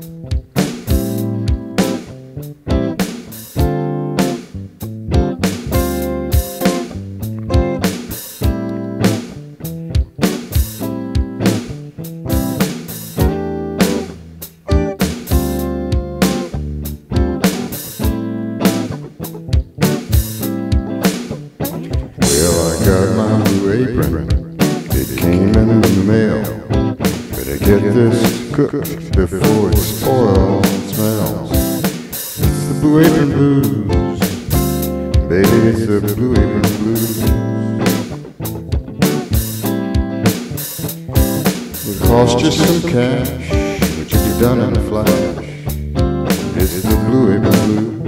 got this cooked before it spoils and smells. It's the blue apron blues. Baby, it's the blue apron blues. It cost you some cash, but you be done in a flash. It's the blue apron blues.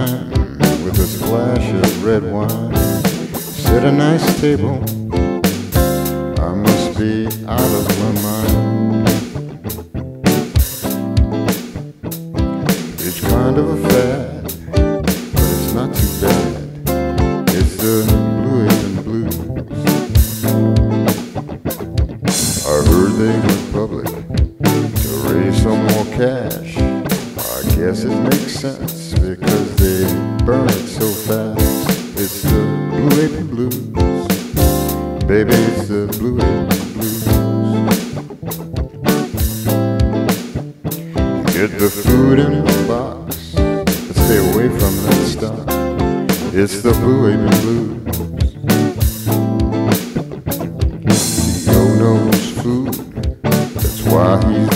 With a splash of red wine. Set a nice table. I must be out of my mind. It's kind of a fad, but it's not too bad. It's the blue apron blues. I heard they went public to raise some more cash. Guess it makes sense because they burn it so fast. It's the Blue Apron Blues. Baby, it's the Blue Apron Blues. Get the food in the box, stay away from that stuff. It's the Blue Apron Blues.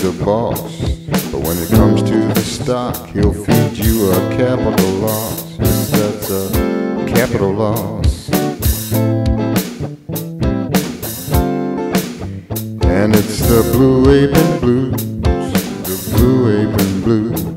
the boss. But when it comes to the stock, he'll feed you a capital loss. Yes, that's a capital loss. And it's the blue apron blues, the blue apron blues.